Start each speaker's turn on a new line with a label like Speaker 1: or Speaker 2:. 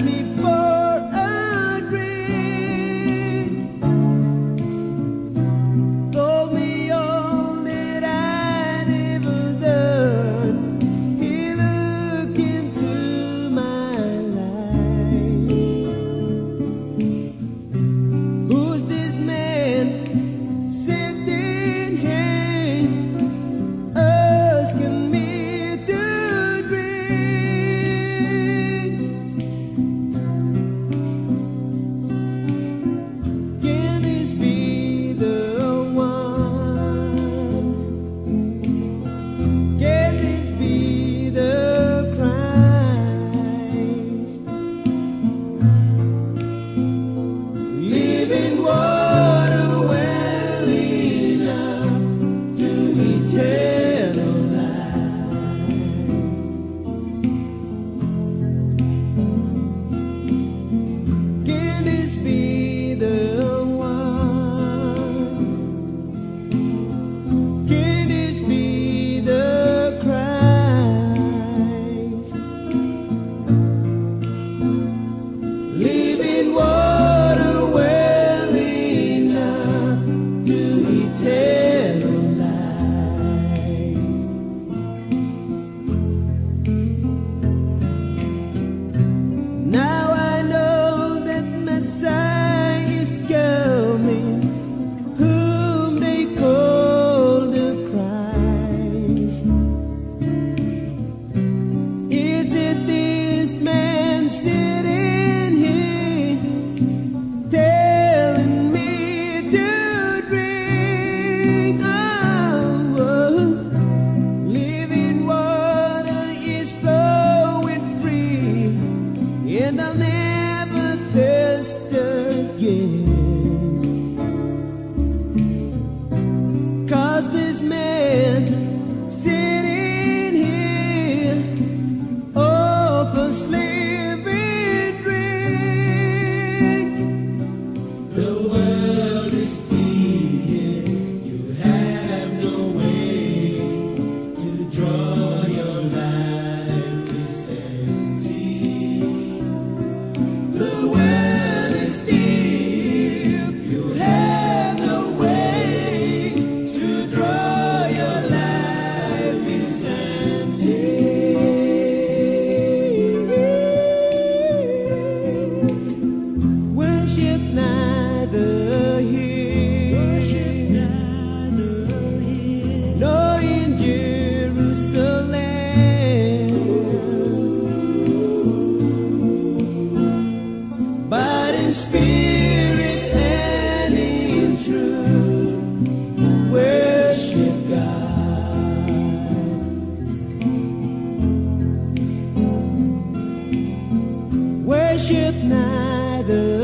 Speaker 1: me this man. Worship neither